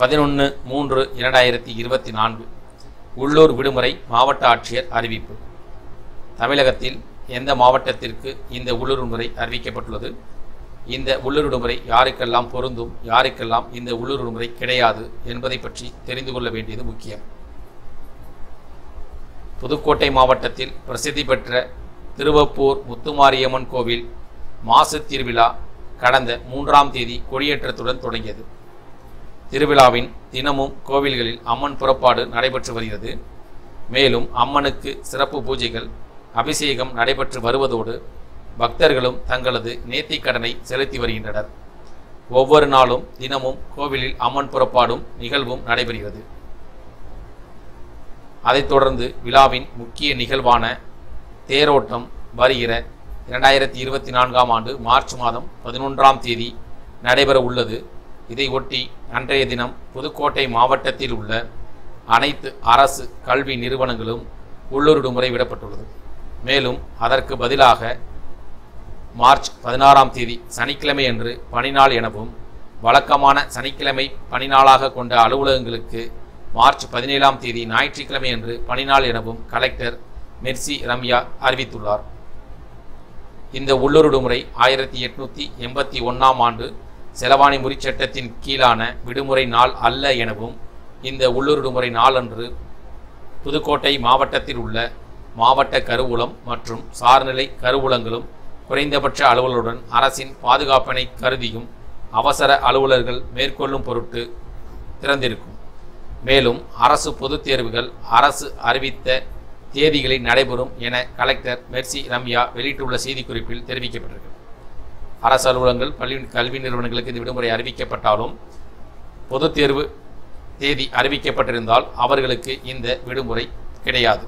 பதினொன்று மூன்று இரண்டாயிரத்தி இருபத்தி நான்கு. உள்ளூர் விடுமுறை மாவட்ட ஆட்சியர் அறிவிப்பு. தமிழகத்தில் எந்த மாவட்டத்திற்கு இந்த உள்ளூர் விடுமுறை அறிவிக்கப்பட்டுள்ளது? இந்த உள்ளூர் விடுமுறை யாருக்கெல்லாம் பொருந்தும் யாருக்கெல்லாம் இந்த உள்ளூர் விடுமுறை கிடையாது என்பதை பற்றி தெரிந்து கொள்ள வேண்டியது முக்கியம். புதுக்கோட்டை மாவட்டத்தில் பிரசித்தி பெற்ற திருவப்பூர் முத்துமாரியம்மன் கோவில் மாசு திருவிழா கடந்த மூன்றாம் தேதி கொடியேற்றத்துடன் தொடங்கியது. திருவிழாவின் தினமும் கோவில்களில் அம்மன் புறப்பாடு நடைபெற்று வருகிறது. மேலும் அம்மனுக்கு சிறப்பு பூஜைகள் அபிஷேகம் நடைபெற்று வருவதோடு பக்தர்களும் தங்களது நேர்த்திக் கடனை செலுத்தி வருகின்றனர். ஒவ்வொரு நாளும் தினமும் கோவிலில் அம்மன் புறப்பாடும் நிகழ்வும் நடைபெறுகிறது. அதைத் தொடர்ந்து விழாவின் முக்கிய நிகழ்வான தேரோட்டம் வருகிற இரண்டாயிரத்தி இருபத்தி நான்காம் ஆண்டு மார்ச் மாதம் பதினொன்றாம் தேதி நடைபெற உள்ளது இதை ஒட்டி அன்றைய தினம் புதுக்கோட்டை மாவட்டத்தில் உள்ள அனைத்து அரசு கல்வி நிறுவனங்களும் உள்ளூர் விடுமுறை விடப்பட்டுள்ளது. மேலும் அதற்கு பதிலாக மார்ச் பதினாறாம் தேதி சனிக்கிழமை என்று பணிநாள் எனவும் வழக்கமான சனிக்கிழமை பணிநாளாக கொண்ட அலுவலகங்களுக்கு மார்ச் பதினேழாம் தேதி ஞாயிற்றுக்கிழமை அன்று பணிநாள் எனவும் கலெக்டர் மெர்சி ரம்யா அறிவித்துள்ளார். இந்த உள்ளூர் விடுமுறை ஆயிரத்தி எட்நூத்தி எண்பத்தி ஒன்றாம் ஆண்டு செலவாணி முறிச்சட்டத்தின் கீழான விடுமுறை நாள் அல்ல எனவும் இந்த உள்ளூர் விடுமுறை நாளன்று புதுக்கோட்டை மாவட்டத்தில் உள்ள மாவட்ட கருவூலம் மற்றும் சார்நிலை கருவூலங்களும் குறைந்தபட்ச அலுவலருடன் அரசின் பாதுகாப்பினை கருதியும் அவசர அலுவலர்கள் மேற்கொள்ளும் பொருட்டு திறந்திருக்கும். மேலும் அரசு பொதுத் தேர்வுகள் அரசு அறிவித்த தேதிகளில் நடைபெறும் என கலெக்டர் மெர்சி ரம்யா வெளியிட்டுள்ள செய்திக்குறிப்பில் தெரிவிக்கப்பட்டிருக்கிறது. அரசு அலுவலகங்கள் பள்ளி கல்வி நிறுவனங்களுக்கு இந்த விடுமுறை அறிவிக்கப்பட்டாலும் பொதுத் தேர்வு தேதி அறிவிக்கப்பட்டிருந்தால் அவர்களுக்கு இந்த விடுமுறை கிடையாது.